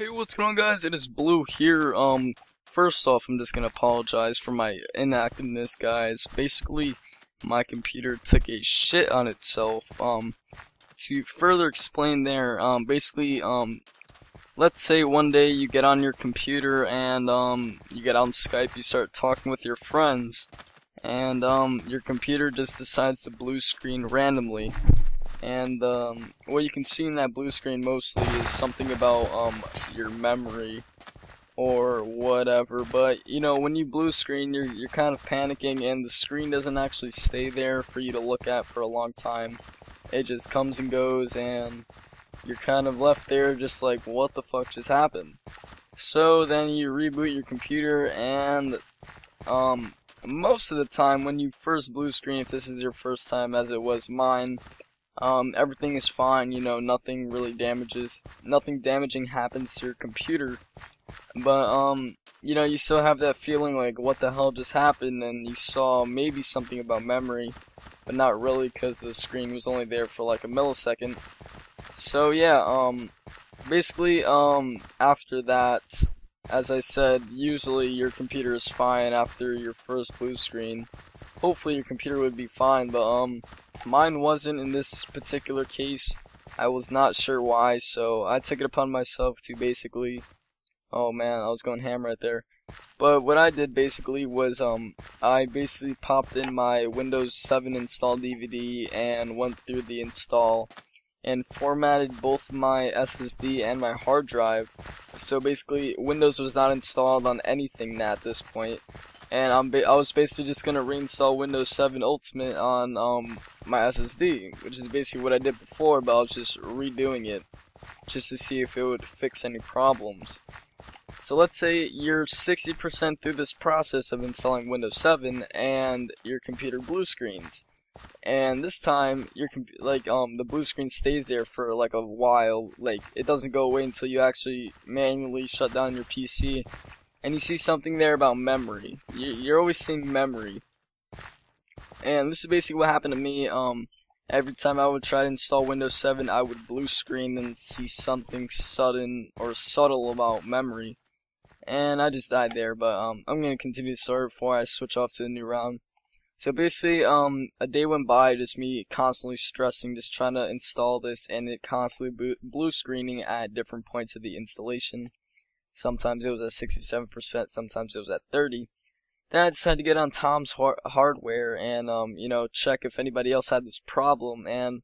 Hey, what's going on guys? It is Blu here. Um, first off, I'm just gonna apologize for my inactiveness, guys. Basically, my computer took a shit on itself. Um, to further explain there, um, basically, um, let's say one day you get on your computer and, um, you get on Skype, you start talking with your friends, and, um, your computer just decides to blue screen randomly and um, what you can see in that blue screen mostly is something about um, your memory or whatever. But you know when you blue screen you're, you're kind of panicking and the screen doesn't actually stay there for you to look at for a long time. It just comes and goes and you're kind of left there just like what the fuck just happened? So then you reboot your computer and um, most of the time when you first blue screen if this is your first time as it was mine um, everything is fine, you know, nothing really damages, nothing damaging happens to your computer. But, um, you know, you still have that feeling like, what the hell just happened, and you saw maybe something about memory, but not really because the screen was only there for like a millisecond. So, yeah, um, basically, um, after that, as I said, usually your computer is fine after your first blue screen. Hopefully your computer would be fine, but, um, Mine wasn't in this particular case. I was not sure why, so I took it upon myself to basically. Oh man, I was going ham right there. But what I did basically was um I basically popped in my Windows 7 install DVD and went through the install and formatted both my SSD and my hard drive. So basically Windows was not installed on anything at this point and I'm I was basically just gonna reinstall Windows 7 Ultimate on um, my SSD, which is basically what I did before, but I was just redoing it just to see if it would fix any problems. So let's say you're 60% through this process of installing Windows 7 and your computer blue screens. And this time your like um the blue screen stays there for like a while, like it doesn't go away until you actually manually shut down your PC and you see something there about memory. You're always seeing memory. And this is basically what happened to me. Um, every time I would try to install Windows 7, I would blue screen and see something sudden or subtle about memory. And I just died there, but um, I'm gonna continue the story before I switch off to the new round. So basically, um, a day went by, just me constantly stressing, just trying to install this, and it constantly blue screening at different points of the installation. Sometimes it was at 67%, sometimes it was at 30. Then I decided to get on Tom's hardware and, um, you know, check if anybody else had this problem. And,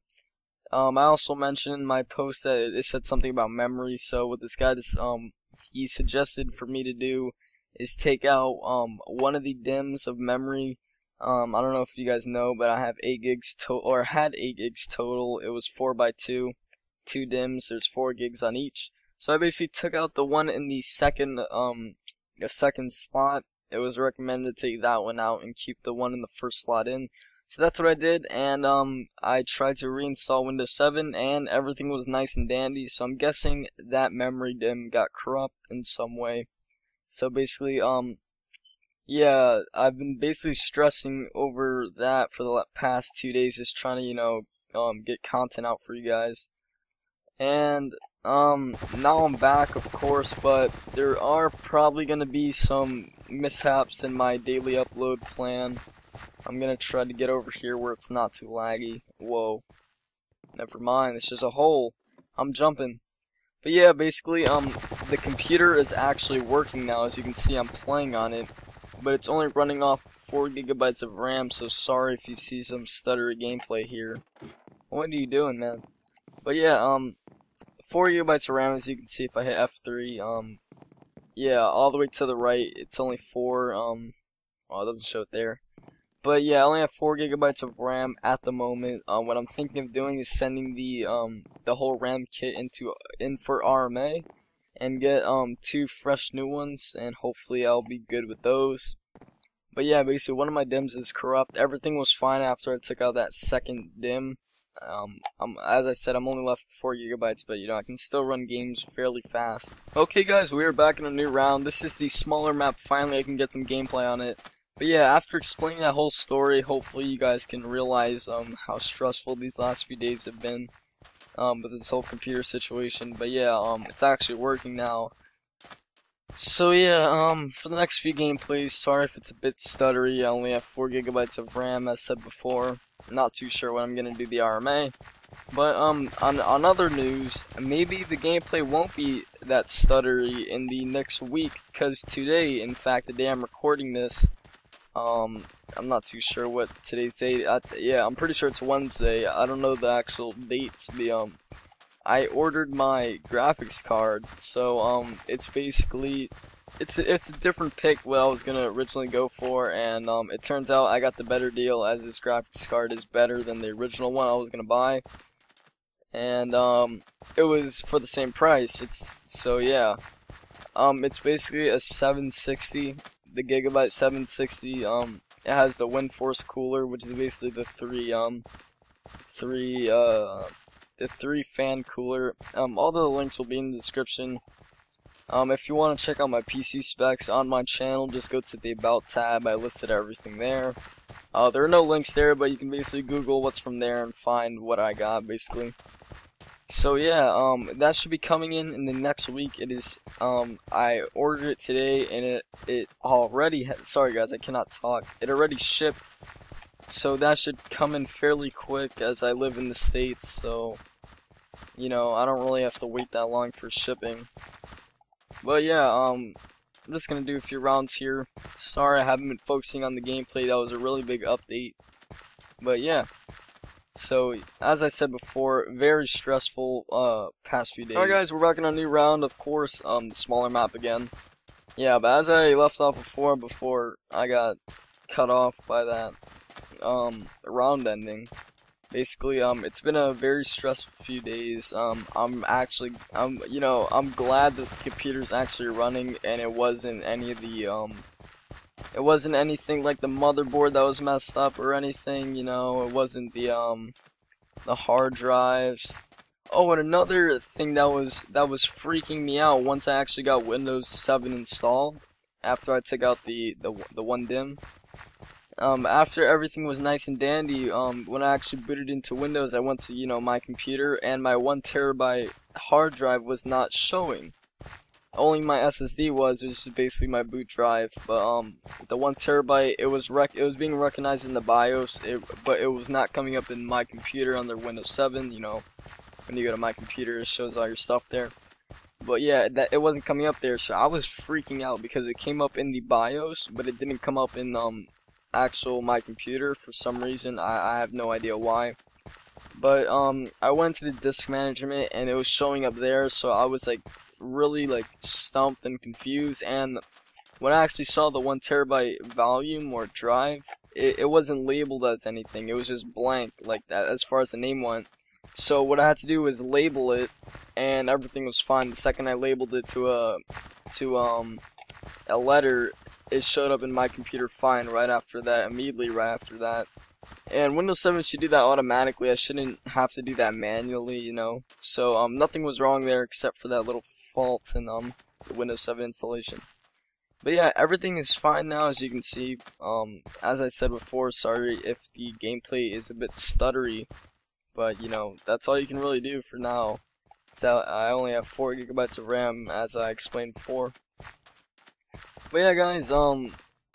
um, I also mentioned in my post that it said something about memory. So what this guy, this, um, he suggested for me to do is take out, um, one of the DIMMs of memory. Um, I don't know if you guys know, but I have 8 gigs total, or had 8 gigs total. It was 4 by 2 two DIMMs. There's 4 gigs on each. So I basically took out the one in the second um the second slot. It was recommended to take that one out and keep the one in the first slot in. So that's what I did, and um, I tried to reinstall Windows 7, and everything was nice and dandy. So I'm guessing that memory DIMM got corrupt in some way. So basically, um, yeah, I've been basically stressing over that for the past two days, just trying to, you know, um, get content out for you guys. And um, now I'm back, of course, but there are probably going to be some mishaps in my daily upload plan. I'm going to try to get over here where it's not too laggy. Whoa. Never mind, it's just a hole. I'm jumping. But yeah, basically, um, the computer is actually working now. As you can see, I'm playing on it. But it's only running off 4 gigabytes of RAM, so sorry if you see some stuttery gameplay here. What are you doing, man? But yeah, um, 4 gigabytes of RAM, as you can see if I hit F3. Um, yeah, all the way to the right, it's only 4. Um, well, it doesn't show it there. But yeah, I only have 4 gigabytes of RAM at the moment. Um, what I'm thinking of doing is sending the um the whole RAM kit into in for RMA and get um two fresh new ones, and hopefully I'll be good with those. But yeah, basically one of my DIMMs is corrupt. Everything was fine after I took out that second DIMM. Um, I'm, as I said, I'm only left with 4 gigabytes, but you know, I can still run games fairly fast. Okay guys, we are back in a new round. This is the smaller map, finally I can get some gameplay on it. But yeah, after explaining that whole story, hopefully you guys can realize um, how stressful these last few days have been. um, with this whole computer situation. But yeah, um, it's actually working now. So yeah, um, for the next few gameplays, sorry if it's a bit stuttery. I only have four gigabytes of RAM, as said before. not too sure when I'm gonna do the RMA. But um, on on other news, maybe the gameplay won't be that stuttery in the next week, because today, in fact, the day I'm recording this, um, I'm not too sure what today's date. I, yeah, I'm pretty sure it's Wednesday. I don't know the actual date to be um I ordered my graphics card, so um, it's basically it's a, it's a different pick what I was gonna originally go for, and um, it turns out I got the better deal as this graphics card is better than the original one I was gonna buy, and um, it was for the same price. It's so yeah, um, it's basically a 760, the Gigabyte 760. Um, it has the WindForce cooler, which is basically the three um, three uh the three fan cooler. Um, all the links will be in the description. Um, if you want to check out my PC specs on my channel, just go to the About tab. I listed everything there. Uh, there are no links there, but you can basically Google what's from there and find what I got, basically. So yeah, um, that should be coming in in the next week. It is, um, I ordered it today, and it it already. sorry guys, I cannot talk. It already shipped so that should come in fairly quick as I live in the States, so, you know, I don't really have to wait that long for shipping. But yeah, um, I'm just gonna do a few rounds here. Sorry I haven't been focusing on the gameplay, that was a really big update. But yeah. So, as I said before, very stressful uh, past few days. Alright guys, we're back in a new round, of course, um, the smaller map again. Yeah, but as I left off before, before I got cut off by that um, round ending. Basically, um, it's been a very stressful few days. Um, I'm actually, I'm, you know, I'm glad that the computer's actually running and it wasn't any of the, um, it wasn't anything like the motherboard that was messed up or anything, you know, it wasn't the, um, the hard drives. Oh, and another thing that was, that was freaking me out once I actually got Windows 7 installed, after I took out the, the, the one DIMM, um, after everything was nice and dandy, um, when I actually booted into Windows, I went to, you know, my computer, and my one terabyte hard drive was not showing. Only my SSD was, which is basically my boot drive, but, um, the one terabyte, it was rec it was being recognized in the BIOS, it, but it was not coming up in my computer under Windows 7, you know, when you go to my computer, it shows all your stuff there. But yeah, that it wasn't coming up there, so I was freaking out because it came up in the BIOS, but it didn't come up in um actual my computer for some reason. I, I have no idea why. But um, I went to the disk management and it was showing up there, so I was like really like stumped and confused. And when I actually saw the one terabyte volume or drive, it, it wasn't labeled as anything. It was just blank, like that as far as the name went. So what I had to do was label it, and everything was fine. The second I labeled it to a to um a letter, it showed up in my computer fine right after that, immediately right after that. And Windows 7 should do that automatically. I shouldn't have to do that manually, you know. So um, nothing was wrong there except for that little fault in um, the Windows 7 installation. But yeah, everything is fine now, as you can see. Um, as I said before, sorry if the gameplay is a bit stuttery, but you know that's all you can really do for now. So I only have four gigabytes of RAM, as I explained before. But yeah, guys, um,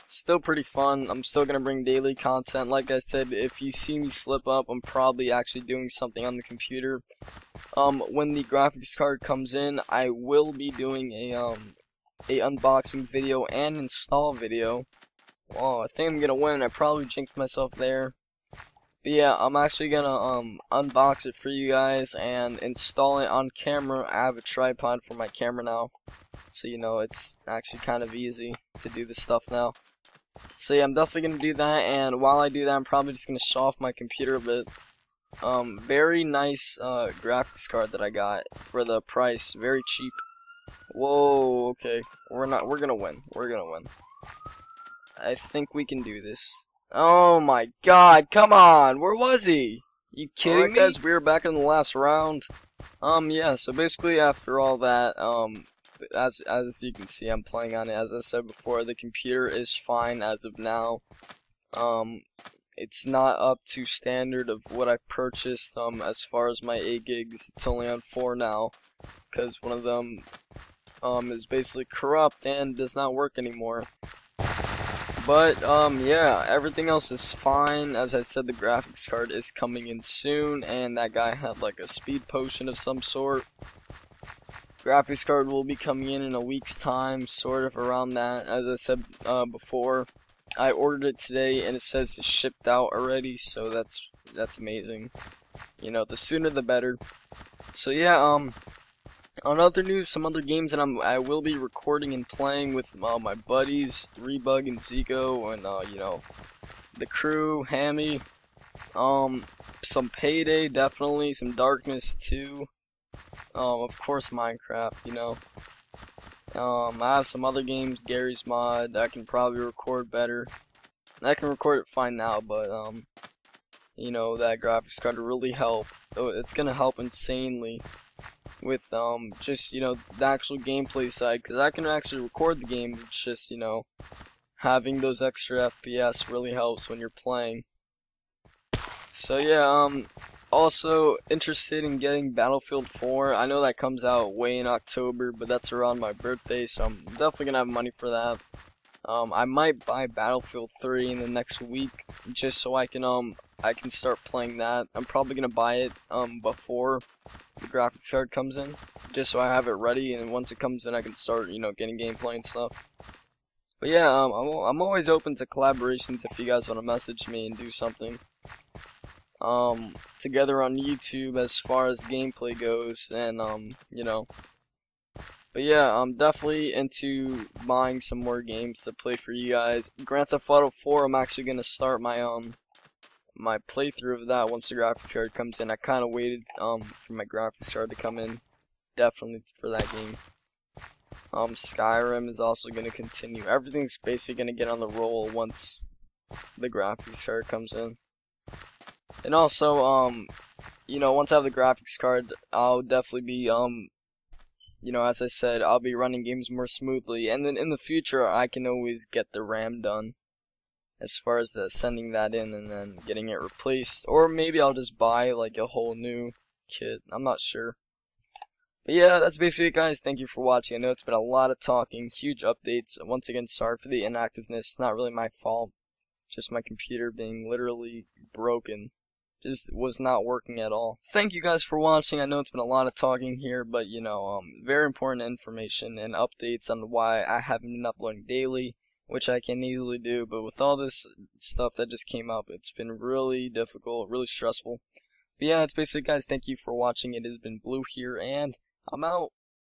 still pretty fun. I'm still gonna bring daily content. Like I said, if you see me slip up, I'm probably actually doing something on the computer. Um, when the graphics card comes in, I will be doing a um a unboxing video and install video. Oh, I think I'm gonna win. I probably jinxed myself there. Yeah, I'm actually gonna um unbox it for you guys and install it on camera. I have a tripod for my camera now, so you know it's actually kind of easy to do this stuff now. So yeah, I'm definitely gonna do that. And while I do that, I'm probably just gonna show off my computer a bit. Um, very nice uh, graphics card that I got for the price, very cheap. Whoa, okay, we're not. We're gonna win. We're gonna win. I think we can do this. Oh my god, come on! Where was he? You kidding right, me? guys, we are back in the last round. Um, yeah, so basically after all that, um, as as you can see, I'm playing on it. As I said before, the computer is fine as of now. Um, it's not up to standard of what I purchased um as far as my 8 gigs. It's only on 4 now because one of them um is basically corrupt and does not work anymore. But um yeah, everything else is fine. As I said, the graphics card is coming in soon, and that guy had like a speed potion of some sort. Graphics card will be coming in in a week's time, sort of around that. As I said uh, before, I ordered it today and it says it's shipped out already, so that's that's amazing. You know, the sooner the better. So yeah, um, on other news, some other games that I'm I will be recording and playing with uh, my buddies Rebug and Zico and uh, you know the crew, Hammy. Um, some Payday definitely, some Darkness too. Um, of course Minecraft, you know. Um, I have some other games, Garry's Mod, I can probably record better. I can record it fine now, but, um, you know, that graphics card really help. It's gonna help insanely with, um, just, you know, the actual gameplay side, because I can actually record the game, it's just, you know, having those extra FPS really helps when you're playing. So yeah, um, also interested in getting Battlefield 4. I know that comes out way in October, but that's around my birthday, so I'm definitely gonna have money for that. Um, I might buy Battlefield 3 in the next week, just so I can um I can start playing that. I'm probably gonna buy it um before the graphics card comes in, just so I have it ready, and once it comes in, I can start you know getting gameplay and stuff. But yeah, um, I'm I'm always open to collaborations if you guys want to message me and do something um, together on YouTube as far as gameplay goes, and um, you know. But yeah, I'm definitely into buying some more games to play for you guys. Grand Theft Auto 4, I'm actually gonna start my um my playthrough of that once the graphics card comes in. I kind of waited um for my graphics card to come in, definitely for that game. Um, Skyrim is also gonna continue. Everything's basically gonna get on the roll once the graphics card comes in. And also, um, you know, once I have the graphics card, I'll definitely be, um, you know, as I said, I'll be running games more smoothly. And then in the future, I can always get the RAM done. As far as the sending that in and then getting it replaced. Or maybe I'll just buy, like, a whole new kit. I'm not sure. But yeah, that's basically it, guys. Thank you for watching. I know it's been a lot of talking, huge updates. Once again, sorry for the inactiveness. It's not really my fault. Just my computer being literally broken just was not working at all. Thank you guys for watching. I know it's been a lot of talking here, but you know, um, very important information and updates on why I haven't been uploading daily, which I can easily do. But with all this stuff that just came up, it's been really difficult, really stressful. But yeah, it's basically, guys. Thank you for watching. It has been Blu here, and I'm out.